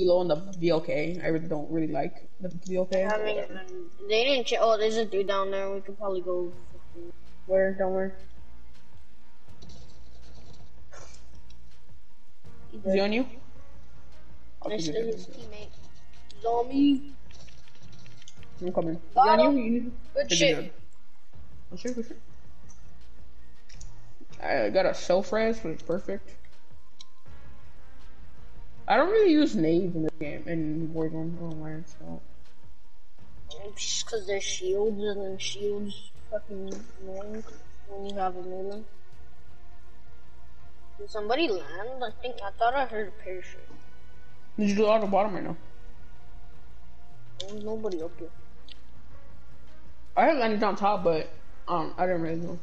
Kilo and the VLK. I really don't really like the VLK. I mean, they didn't. Ch- oh, there's a dude down there. We could probably go. Where? Don't worry. Is he on you? Keep it his teammate. Me. I'm coming. Is Got on you? You need- Good Good shit. Oh, sure, good shit. I got a self res, which is perfect. I don't really use nades in this game in Warzone. I don't know why. So. Just because they're shields and then shields fucking annoying when you have a melee. Did somebody land? I think I thought I heard a parachute. Did you it on the bottom right now? There's nobody up here. I had landed on top, but um, I didn't really know.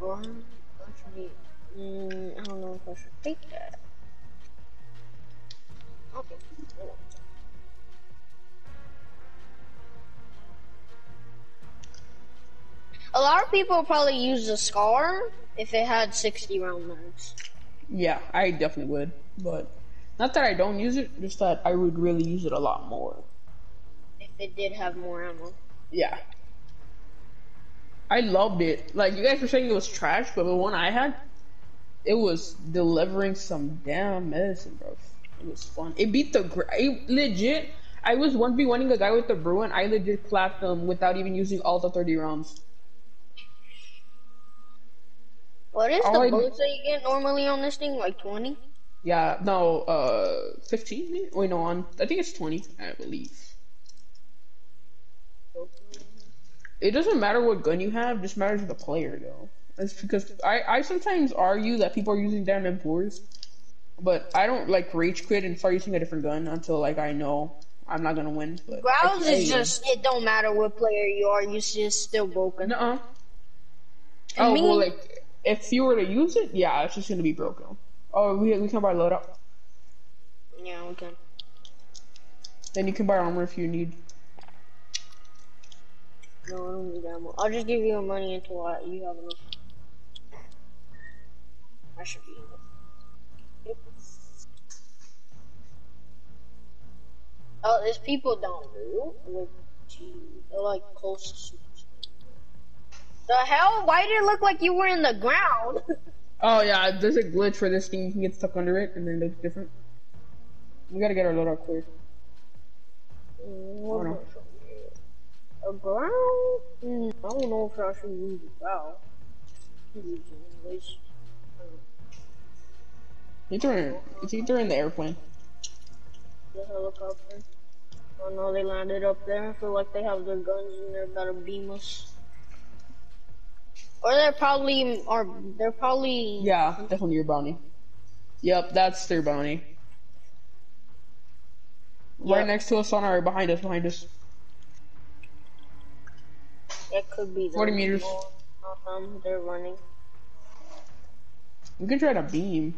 Well, actually, mm, I don't know if I should take that. Lot of people probably use the scar if it had 60 round mags. Yeah, I definitely would, but not that I don't use it, just that I would really use it a lot more. If it did have more ammo. Yeah. I loved it. Like you guys were saying it was trash, but the one I had, it was delivering some damn medicine, bro. It was fun. It beat the it, legit. I was one v oneing a guy with the Bruen. I legit clapped him without even using all the thirty rounds. What is All the I- bullets that you get normally on this thing? Like 20? Yeah, no, uh, fifteen. maybe? Wait, no, on I think it's twenty. I believe. It doesn't matter what gun you have, just matters the player though. It's because I, I sometimes argue that people are using damn M4s, but I don't like rage quit and start using a different gun until like I know I'm not gonna win. But Grounds I- is just, it don't matter what player you are, you're just still broken. Nuh-uh. Oh me- well, like if you were to use it, yeah, it's just gonna be broken. Oh, we we can buy loadout. Yeah, we can. Then you can buy armor if you need. No, I don't need ammo. I'll just give you money until I, you have enough. I should be enough. Yep. Oh, there's people down there. Like, gee, they're like close to. The hell? Why did it look like you were in the ground? Oh yeah, there's a glitch for this thing. You can get stuck under it, and then it looks different. We gotta get our loadout clear. What no. A ground? Hmm, I don't know if I should use a ground. Use it anyways. It's either it's either in the airplane. The helicopter. Oh no, they landed up there. I feel like they have their guns and they're about to beam us. Or they're probably, or they're probably. Yeah, definitely your bounty. Yep, that's their bounty. Right next to us on our behind us, behind us. It could be 40 meters. Them. They're running. We can try to beam.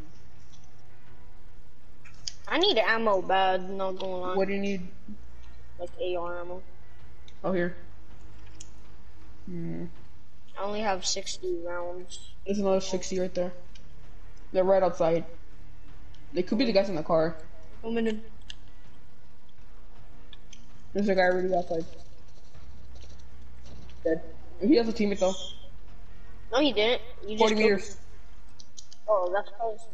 I need ammo bad. Not gonna lie. What do you need? Like AR ammo. Oh here. Hmm. I only have 60 rounds. There's another 60 right there. They're right outside. They could be the guys in the car. Coming in. There's a guy really outside. Dead. He has a teammate though. No, he didn't. You just 40 killed- meters. Oh, that's probably some.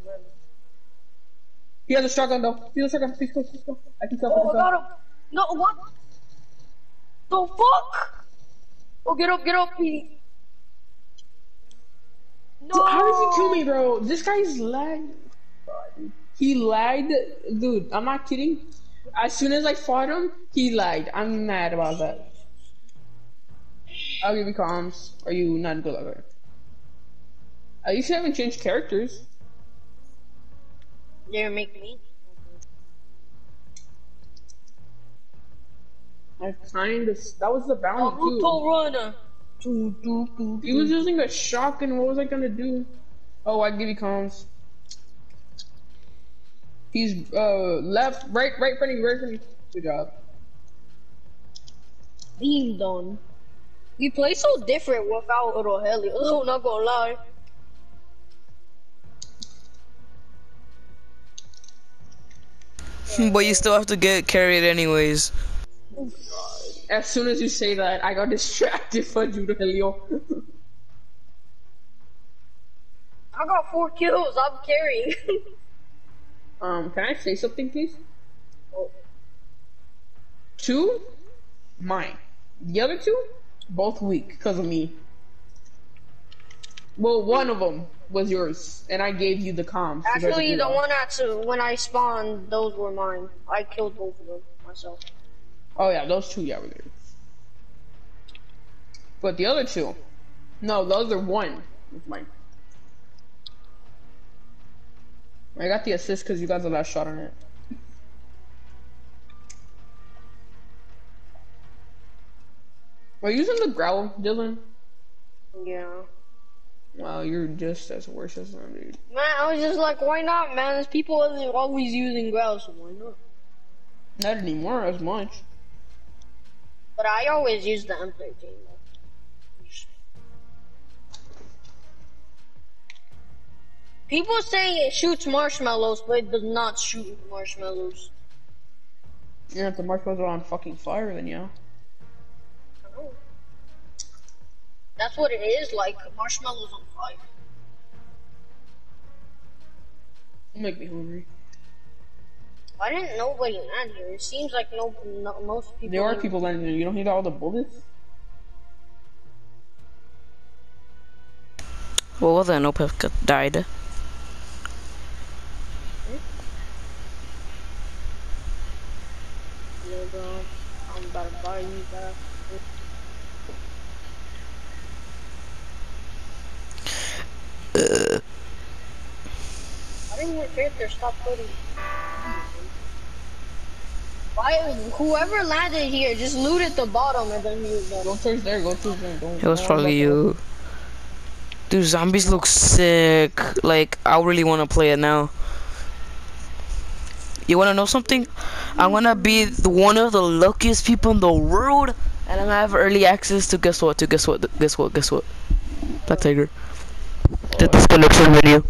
He has a shotgun though. He has a shotgun. Please go, please go. I can tell. Oh, I got him. No, what? The fuck? Oh, get up, get up, Pete. No. How did he kill me, bro? This guy's lagged. He lagged, dude. I'm not kidding. As soon as I fought him, he lagged. I'm mad about that. I'll give you comms. Are you not good at it? At least you haven't changed characters. Dare make me? I kind of. That was the bounty oh, too. Naruto runner. Do, do, do, He was using a shotgun. What was I gonna do? Oh, I give you comms. He's uh left, right, right front of you, right front you. Good job. Beam done. You play so different without little heli. Oh, not gonna lie. but you still have to get carried anyways. As soon as you say that, I got distracted for you to Helio. I got four kills. I'm carrying. um, can I say something, please? Two, mine. The other two, both weak because of me. Well, one of them was yours, and I gave you the comms. Actually, the one that's when I spawned, those were mine. I killed both of them myself. Oh yeah, those two, yeah, were there. But the other two, no, the other one was mine. I got the assist because you got the last shot on it. Are you using the Grau, Dylan? Yeah. Wow, you're just as worse as them, dude. Man, I was just like, why not, man? There's people always using Graus, so why not? Not anymore as much. But I always use the M13. People say it shoots marshmallows, but it does not shoot marshmallows. Yeah, if the marshmallows are on fucking fire, then yeah. I. That's what it is like. Marshmallows on fire. Make me hungry. Why didn't know nobody land here? It seems like no, no most people. There are people landing there. You don't need all the bullets? What was that? No Pepka died. I'm about to buy you back. Uh, I didn't even character stop putting. Why? Whoever landed here, just loot at the bottom and then you go. Don't search there, go through there. Don't, it was probably you. Dude, zombies look sick. Like, I really want to play it now. You want to know something? I'm gonna be the, one of the luckiest people in the world, and I'm gonna have early access to guess what? To guess what? Guess what? Guess what? Black Tiger. The disconnection menu. about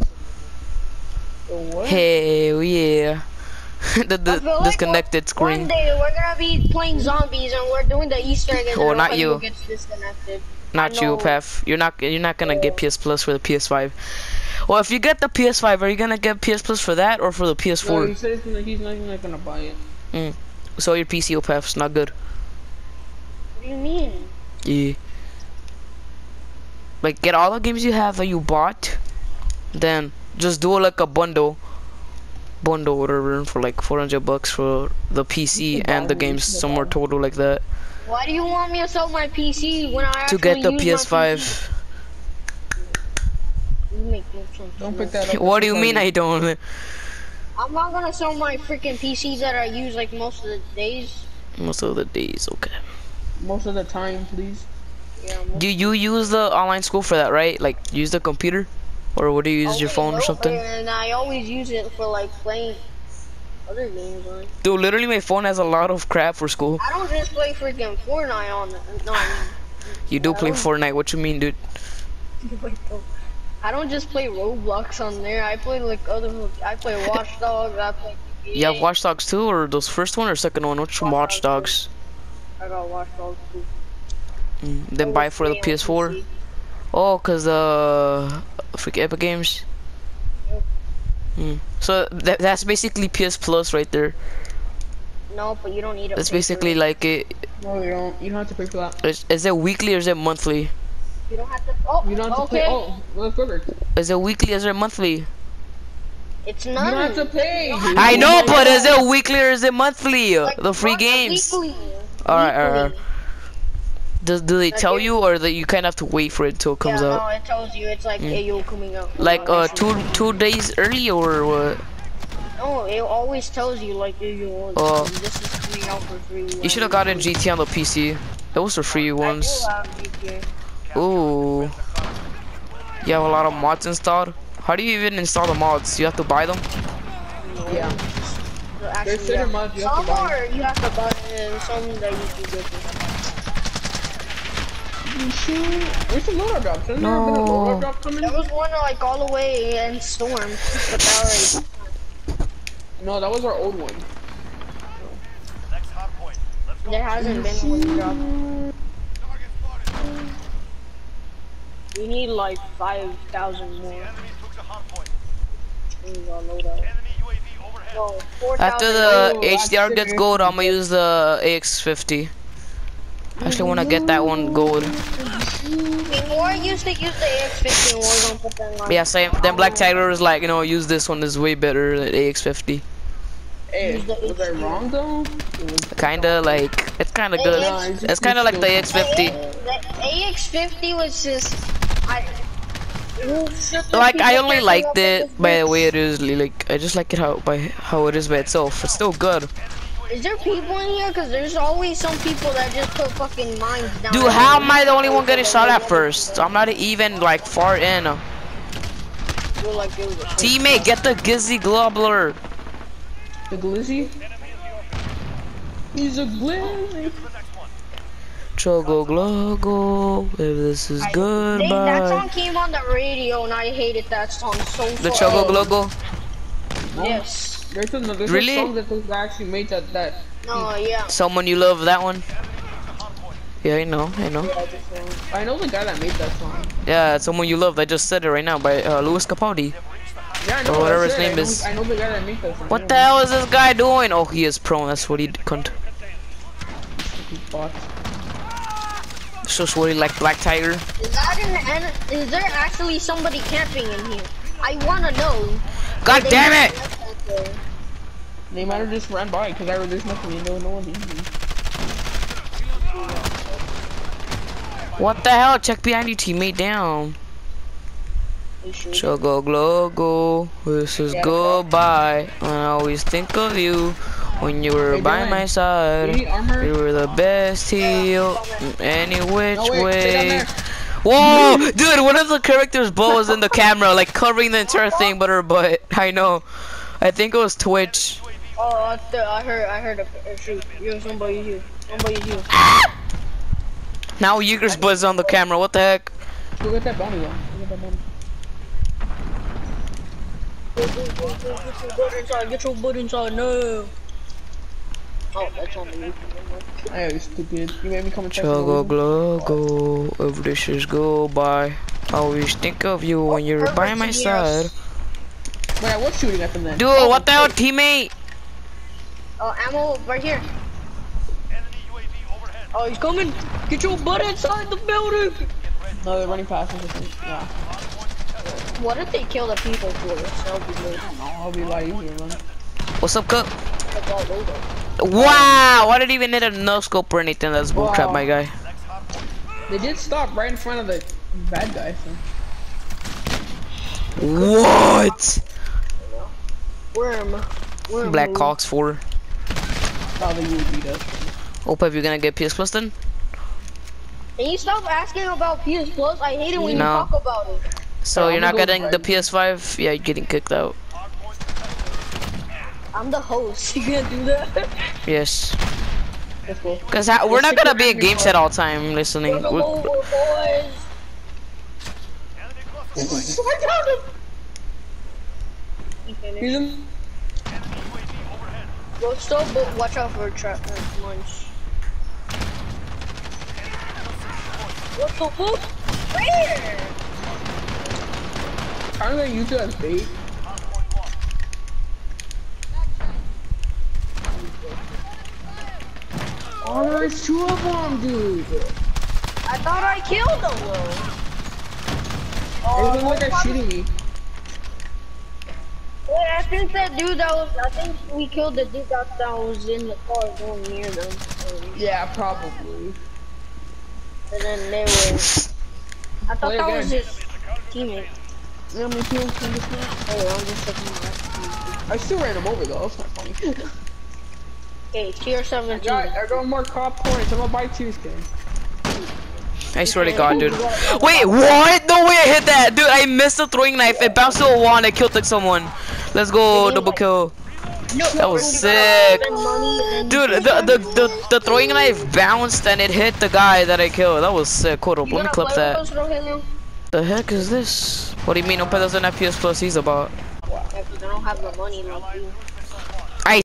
the what? Hell yeah. the the I feel like disconnected One screen. day we're gonna be playing zombies and we're doing the Easter egg. and Oh, not you. Gets. Not you, know. Pef. You're not you're not gonna get PS Plus for the PS5. Well, if you get the PS5, are you gonna get PS Plus for that or for the PS4? he said he's, gonna, he's not even gonna buy it. Mm. So your PC, Pef's not good. What do you mean? Yeah. Like get all the games you have that you bought, then just do like a bundle, bundle whatever for like 400 bucks for the PC and the games one, you can somewhere total like that Why do you want me to sell my PC when I to actually get the use my PC? PS5. You make no. Don't pick that up. What do you mean I? I don't? I'm not gonna sell my freaking PC that I use like most of the days. Most of the days, okay. Most of the time, please. Yeah, Do you use the online school for that, right? Like use the computer, or would you use your phone or something? And I always use it for like playing other games on. Dude, literally my phone has a lot of crap for school. I don't just play freaking Fortnite on it. No, I You do play. Fortnite? What you mean, dude? mean. I don't just play Roblox on there. I play like other. I play Watch Dogs. I play. GTA. You have Watch Dogs too, or those first one or second one? Which Watch Watch Dogs Dogs? I got Watch Dogs too. Mm, then buy for the PS4. PC. Oh, cause uh, freak Epic Games. Yep. Mm. So that that's basically PS Plus right there. No, but you don't need it. That's basically like it. No, you don't. You don't have to pay for that. Is, is it weekly or is it monthly? You don't have to. Oh, You don't have to okay. pay. Oh, well, perfect. Is it weekly or is it monthly? It's not. You don't have to pay. dude. I know, my but is it weekly or is it monthly? Like, the free games. Weekly. Alright, alright. Weekly. Does do they Like tell it- you or that you kind of have to wait for it till it comes yeah, out? no, it tells you. It's like hey, yo, coming out. Like uh two two days early or what? No, it always tells you like yo, yo, Oh. this is coming out for free. You should have gotten GT on the PC. Those are free ones. I do have GTA. Ooh. You have a lot of mods installed. How do you even install the mods? You have to buy them. Yeah. So actually, yeah. mods you have to buy. are you have to buy and some that you can get. For- Where's the loadout drop? Hasn't there been a No. loadout drop coming? There was one like all the way in Storm, but that already. No, that was our old one. There hasn't been one drop. We need like 5,000 more. Things all load up. No, 4,000. After the HDR gets gold, I'm gonna use the AX50. I actually wanna get that one gold. Before I used to use the AX50 in Warzone, but then like, Yeah, same. Then Black Tiger was like, you know, use this one is way better than AX50. Hey, was I wrong though? Kinda like, it's kinda good. AX It's kinda like the the, AX50. the AX50 was just, I. Like I only liked it by the way it is. Like I just like it how by how it is by itself. It's still good. Is there people in here? Cause there's always some people that just put fucking mines down. Dude, how am I the only one getting shot at first? I'm not even like far in. You're like, Teammate, get the Gizzy Globler. the glizzy. He's a glizzy. Chogo Glogo, if this is They, that song came on the radio and I hated that song so The fucking- Chogo Glogo? Yes. There's a, there's Really? song that this guy actually made that that. No, yeah. Someone you love, that one? Yeah, I know, I know. I know the guy that made that song. Yeah, someone you love. I just said it right now by uh, Lewis Capaldi. Yeah, I know. Or whatever his name I know, is. I know the guy that made that song. What the hell is this guy doing? Oh, he is prone. That's what he d- cunt. hell? So sweaty like Black Tiger. Is that an, en- is there actually somebody camping in here? I wanna know. God damn it! just left that there. They might have just ran by because I there's nothing. You know, no one's in here. What the hell? Check behind you, teammate. Down. Chogo Glogo, this is Yeah. goodbye. I always think of you when you were Hey, by my side. You were the best heal in any which No, wait, way. Whoa, dude! One of the characters' bow was in the camera, like covering the entire thing, but her butt. I know. I think it was Twitch. Oh, I, th- I heard, I heard a, a shoot. Yo, somebody here. Somebody here. Now Yeager's butt is on the camera. What the heck? Go get that bounty one. Go get that bounty. Go, go, go, go, get your butt inside. Get your butt inside. No. Oh, that's on the roof. Hey, you stupid. You made me come and check Chogo the Glogo, if dishes go by. I always think of you when you're by my side. Wait, I was shooting at them then. Dude, what the hell, teammate? Oh, ammo right here. Oh, he's coming. Get your butt inside the building. No, they're running past us. Yeah. What if they kill the people for us? That would be good. No, I'll be a lot easier, man. What's up, Cup? That's all over. Wow, I didn't even need a no scope or anything. That's bullcrap, Wow. my guy. They did stop right in front of the bad guy. So. What? Worm. Worm. Black move. Hawks 4. Oh, they will beat us. Hope if you're gonna get PS Plus then? Can you stop asking about PS Plus? I hate it when No. you talk about it. So Yeah, you're not getting the right. PS5? Yeah, you're getting kicked out. I'm the host. You gonna do that. Yes. Let's. Cause ha- we're not gonna be a game set all time listening. Come We're- over, boys. Him. He's in. Go still, but watch out for a trap uh, lunch. What the fuck? Where? I'm gonna use it as bait. Oh, there's two of them, dude. I thought I killed them though. Oh, like they're shooting me. Wait, I think that dude that was, I think we killed the dude that, that was in the car going near them. Yeah, probably. And then they were, I thought Play that was his teammate. You know how many kills can this man? Oh, I'm just looking at I still ran him over though. That's not funny. Okay, tier 17. Got, I got more COD points. I'm gonna buy two skins. I swear to God, dude. Wait, what? No way I hit that, dude. I missed the throwing knife. It bounced to a wall and I killed like someone. Let's go, double kill. That was sick. gotta spend money and Dude, the, the the the throwing knife bounced and it hit the guy that I killed. That was sick. Hold up, let me clip that. with us, Rogelio? The heck is this? What do you mean? Open doesn't have PS Plus? He's about. I